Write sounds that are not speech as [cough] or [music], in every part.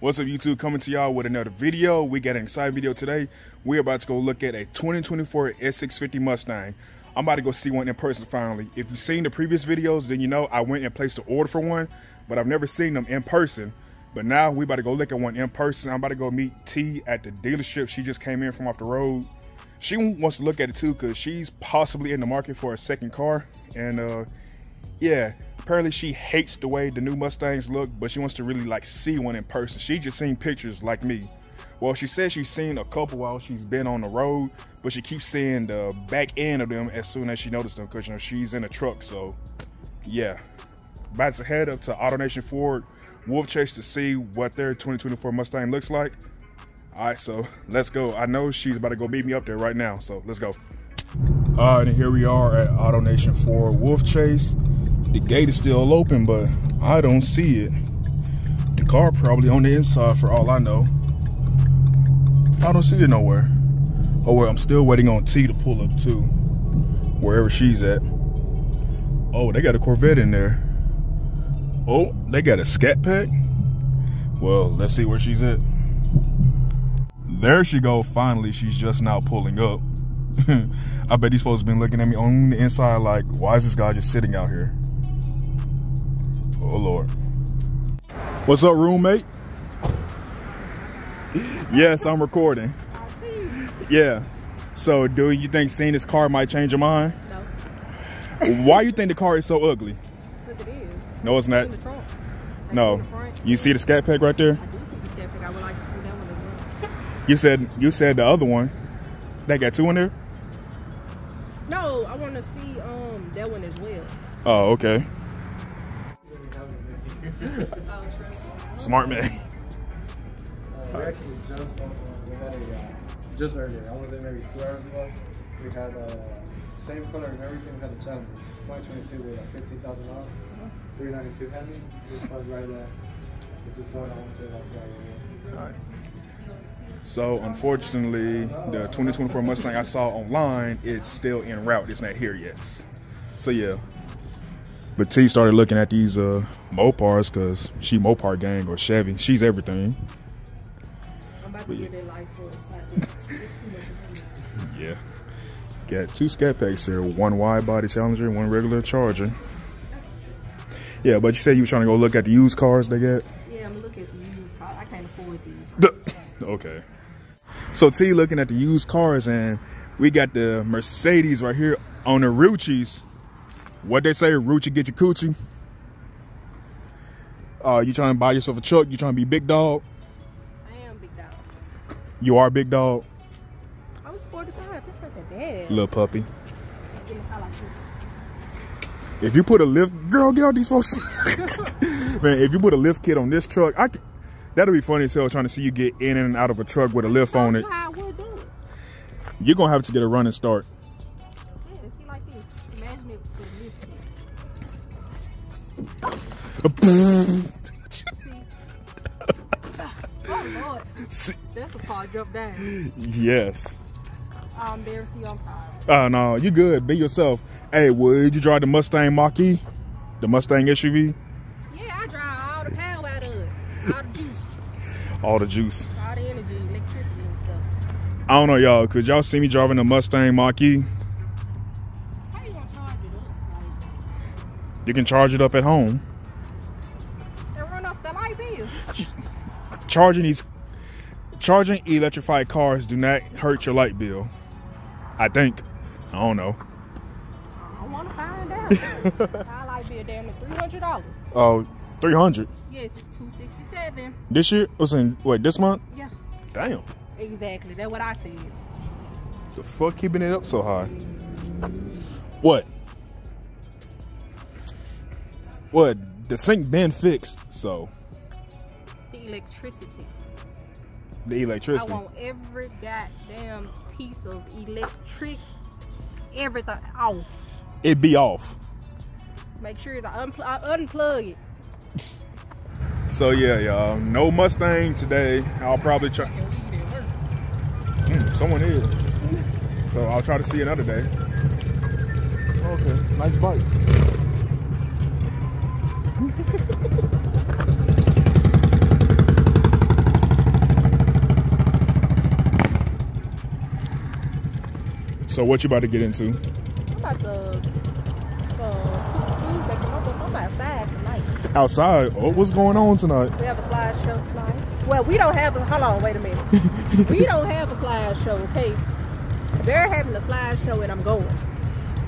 What's up YouTube coming to y'all with another video. We got an exciting video today. We're about to go look at a 2024 S650 Mustang. I'm about to go see one in person finally. If you've seen the previous videos, then you know I went and placed an order for one, but I've never seen them in person. But now we about to go look at one in person. I'm about to go meet T at the dealership. She just came in from off the road. She wants to look at it too because she's possibly in the market for a second car. And uh, yeah, apparently she hates the way the new Mustangs look, but she wants to really like see one in person. She just seen pictures like me. Well, she says she's seen a couple while she's been on the road, but she keeps seeing the back end of them as soon as she noticed them because you know she's in a truck. So, yeah, about to head up to AutoNation Ford Wolf Chase to see what their 2024 Mustang looks like. All right, so let's go. I know she's about to go meet me up there right now, so let's go. All right, and here we are at AutoNation Ford Wolfchase. The gate is still open, but I don't see it. The car probably on the inside for all I know. I don't see it nowhere. Oh well, I'm still waiting on T to pull up too. Wherever she's at. Oh, they got a Corvette in there. Oh, they got a Scat Pack? Well, let's see where she's at. There she go. Finally, she's just now pulling up. [laughs] I bet these folks been looking at me on the inside like, why is this guy just sitting out here? Oh, Lord. What's up, roommate? yes, I'm recording. Yeah. So, do you think seeing this car might change your mind? No. [laughs] Why you think the car is so ugly? Look, it is. No, it's not. No. You see the Scat Pack right there? I do see the step pick. I would like to see that one as well. You said you said the other one. That got two in there? No, I want to see um that one as well. Oh, okay. [laughs] Smart man. Uh, we actually just uh, we had a uh, just earlier. I was there maybe two hours ago. We had uh, same color and everything. We had the Challenger 2022 with like fifteen thousand dollars, 392 heavy. Just was right there. We just saw it. I want to say about two hours ago. Alright. So unfortunately, the 2024 Mustang I saw online, it's still en route. It's not here yet. So yeah. But T started looking at these uh Mopars because she Mopar gang or Chevy. She's everything. I'm about to But get that life for it. Like, it's too much of [laughs] Yeah. Got two scat packs here, one wide body Challenger, one regular Charger. Yeah, but you said you were trying to go look at the used cars they got. Yeah, I'm looking at the used cars. I can't afford these. okay. So T looking at the used cars and we got the Mercedes right here on the Ruchis. What they say, Ruchi get your coochie. Uh, you trying to buy yourself a truck? You trying to be big dog? I am big dog. You are big dog, I was 45. That's not that bad. little puppy. In the car like this. If you put a lift, girl, get out these folks. [laughs] Man, if you put a lift kit on this truck, I c- that'll be funny as hell trying to see you get in and out of a truck with a lift on it. I would do it. You're gonna have to get a running start. Oh Lord, that's a far jump down. yes. I'm embarrassing you. I'm sorry. Oh no, you good. Be yourself. Hey, would you drive the Mustang Mach-E? The Mustang SUV? Yeah, I drive all the power out of it, all the juice, All the juice. all the energy, electricity and stuff. I don't know, y'all. Could y'all see me driving the Mustang Mach-E? How you gonna charge it up? Like, You can charge it up at home. Charging these, charging electrified cars do not hurt your light bill. I think. I don't know. I want to find out. [laughs] My light bill damn three hundred dollars. Oh, 300 Yes, it's two sixty seven. this year? Was in what this month? Yeah, Damn. exactly. That's what I said. The fuck keeping it up so high? What? What? The sink been fixed, so electricity. the electricity. I want every goddamn piece of electric, everything off. It be off. Make sure that I, unpl- I unplug it. So yeah, y'all. No Mustang today. I'll probably try. Fucking weed at work. Mm, someone is. So I'll try to see another day. Okay, nice bike. [laughs] So what you about to get into? I'm about to uh, outside tonight. Outside. Oh, what's going on tonight? We have a slideshow tonight. Well, we don't have a. Hold on, wait a minute. we don't have a slideshow, okay? They're having a slideshow and I'm going.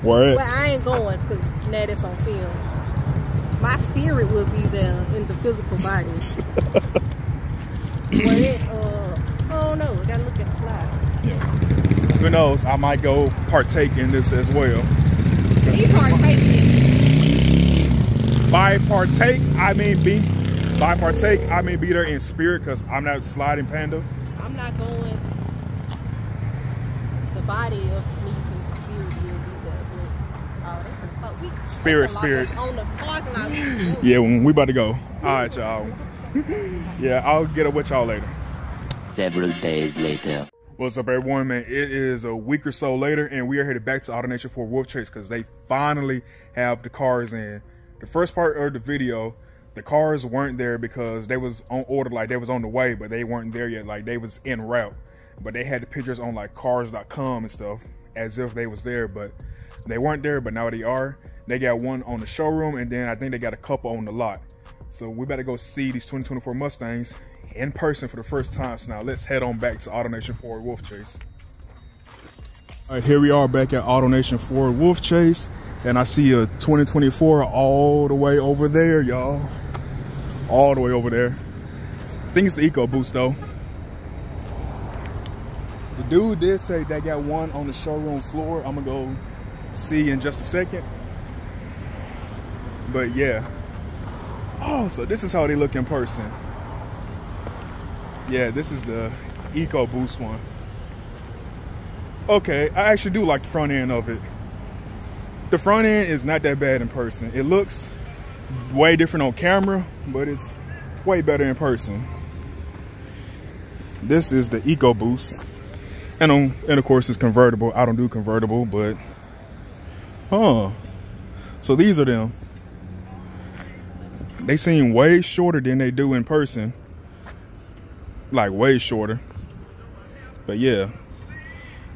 Where But at? I ain't going because now that's on film. My spirit will be there in the physical body. but it, uh, I don't know. I gotta look at the slide. Yeah. Who knows? I might go partake in this as well. He partaking. By partake, I mean be. By partake, I mean be there in spirit because I'm not sliding panda. I'm not going. The body of sneezing spirit will be there. Oh, they can fuck. We Spirit, they can lock spirit. On the parking lot. [laughs] Yeah, we about to go. All right, y'all. [laughs] yeah, I'll get up with y'all later. Several days later. What's up, everyone, man? It is a week or so later, and we are headed back to AutoNation Ford Wolf Chase because they finally have the cars in. The first part of the video, the cars weren't there because they was on order, like they was on the way, but they weren't there yet. Like they was en route, but they had the pictures on like Cars.com and stuff as if they was there, but they weren't there. But now they are. They got one on the showroom, and then I think they got a couple on the lot. So we better go see these 2024 Mustangs in person for the first time. So now let's head on back to AutoNation Ford Wolf Chase. All right, here we are back at AutoNation Ford Wolf Chase, and I see a 2024 all the way over there, y'all. All the way over there. I think it's the EcoBoost though. The dude did say they got one on the showroom floor. I'm gonna go see in just a second. But yeah. Oh, so this is how they look in person. Yeah, this is the EcoBoost one. Okay, I actually do like the front end of it. The front end is not that bad in person. It looks way different on camera, but it's way better in person. This is the EcoBoost. And on, and of course it's convertible. I don't do convertible, but huh. So these are them. They seem way shorter than they do in person. Like way shorter. But yeah.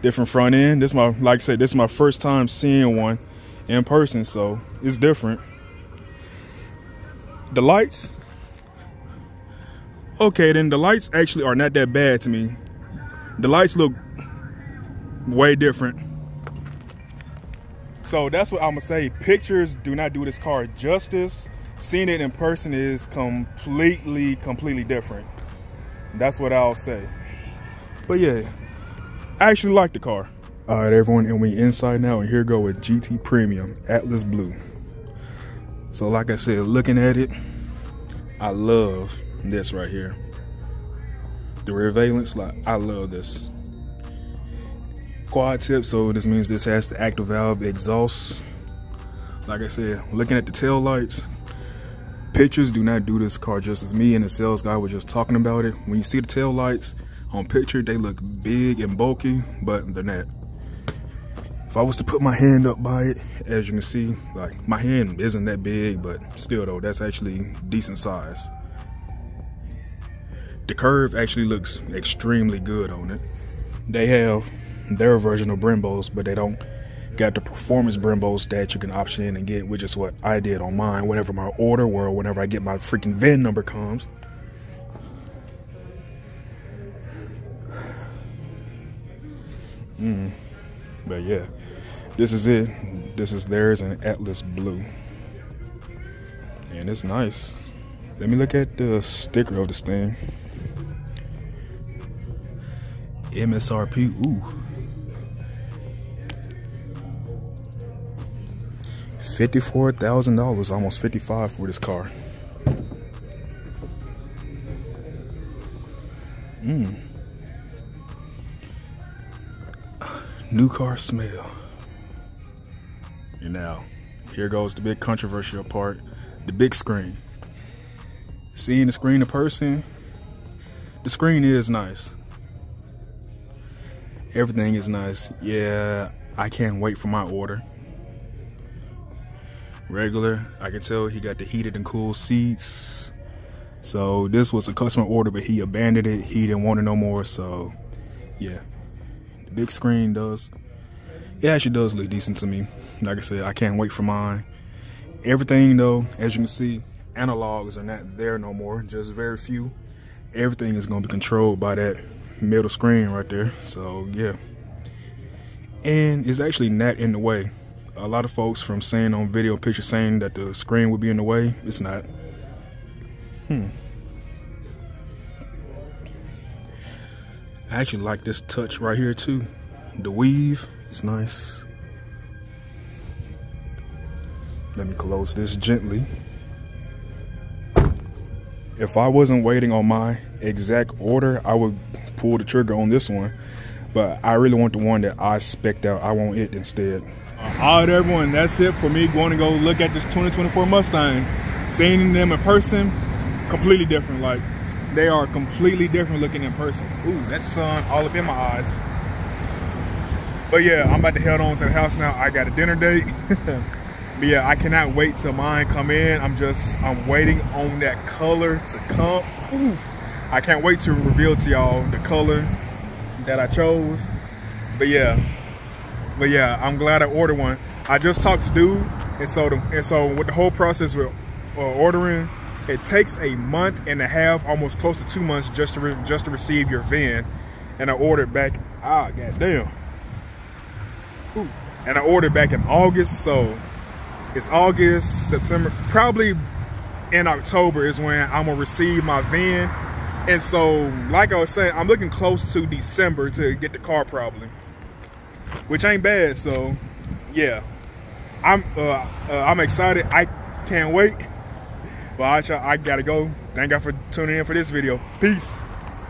Different front end. This my like I said, this is my first time seeing one in person, so it's different. The lights. Okay, then the lights actually are not that bad to me. The lights look way different. So that's what I'm gonna say. Pictures do not do this car justice. Seeing it in person is completely, completely different. That's what I'll say. But yeah, I actually like the car. All right, everyone, and we inside now, and here go with GT Premium Atlas Blue. So like I said, looking at it, I love this right here. The rear valence, like I love this. Quad tip, so this means this has the active valve exhaust. Like I said, looking at the tail lights, pictures do not do this car justice. as me and the sales guy were just talking about it. When you see the tail lights on picture, they look big and bulky, but they're not. If I was to put my hand up by it, as you can see, like my hand isn't that big, but still though, that's actually decent size. The curve actually looks extremely good on it. They have their version of Brembos, but they don't got the performance Brembos that you can option in and get, which is what I did on mine whenever my order or whenever I get my freaking VIN number comes. Mm. But yeah, this is it. This is theirs in Atlas Blue. And it's nice. Let me look at the sticker of this thing. MSRP, ooh. Fifty-four thousand dollars, almost fifty-five for this car. Mm. New car smell. And now, here goes the big controversial part: the big screen. Seeing the screen in person, the screen is nice. Everything is nice. Yeah, I can't wait for my order regular. I can tell he got the heated and cool seats. So this was a customer order, but he abandoned it. He didn't want it no more. So yeah, the big screen does it actually does look decent to me. Like I said, I can't wait for mine. Everything though, as you can see, analogs are not there no more, just very few. Everything is gonna be controlled by that middle screen right there. So yeah. And it's actually not in the way. A lot of folks from saying on video pictures saying that the screen would be in the way. It's not. Hmm. I actually like this touch right here too. The weave is nice. Let me close this gently. If I wasn't waiting on my exact order, I would pull the trigger on this one. But I really want the one that I specked out. I want it instead. All right, everyone, that's it for me going to go look at this 2024 Mustang. Seeing them in person, completely different. Like, they are completely different looking in person. Ooh, that sun all up in my eyes. But yeah, I'm about to head on to the house now. I got a dinner date. [laughs] But yeah, I cannot wait till mine come in. I'm just, I'm waiting on that color to come. Oof. I can't wait to reveal to y'all the color that I chose. But yeah, but yeah, I'm glad I ordered one. I just talked to dude, and so the, and so with the whole process with uh, ordering, it takes a month and a half, almost close to two months, just to just to receive your VIN. And I ordered back. Ah, goddamn. Ooh. And I ordered back in August, so it's August, September, probably in October is when I'm gonna receive my VIN. And so, like I was saying, I'm looking close to December to get the car probably, which ain't bad. So, yeah, I'm uh, uh, I'm excited. I can't wait. [laughs] But I, I gotta go. Thank God for tuning in for this video. Peace.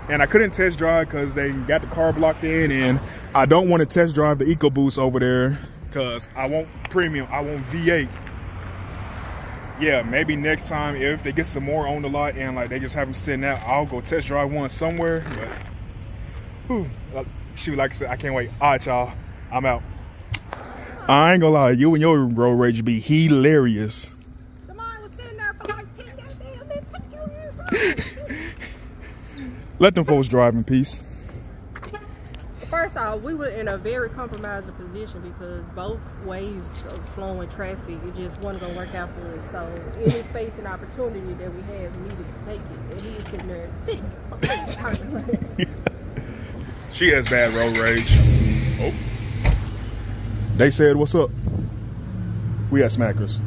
And I couldn't test drive because they got the car blocked in, and I don't want to test drive the EcoBoost over there because I want premium. I want V8. Yeah, maybe next time if they get some more on the lot and like they just have them sitting out, I'll go test drive one somewhere. But, whew, shoot, like I said, I can't wait. All right, y'all, I'm out. I ain't gonna lie, you and your road rage be hilarious. [laughs] Let them folks drive in peace first off, we were in a very compromising position because both ways of flowing traffic, it just wasn't gonna work out for us. So any space and opportunity that we had, we needed to take it. And he was sitting there sitting. [laughs] she has bad road rage. Oh. They said, what's up? We at Smackers.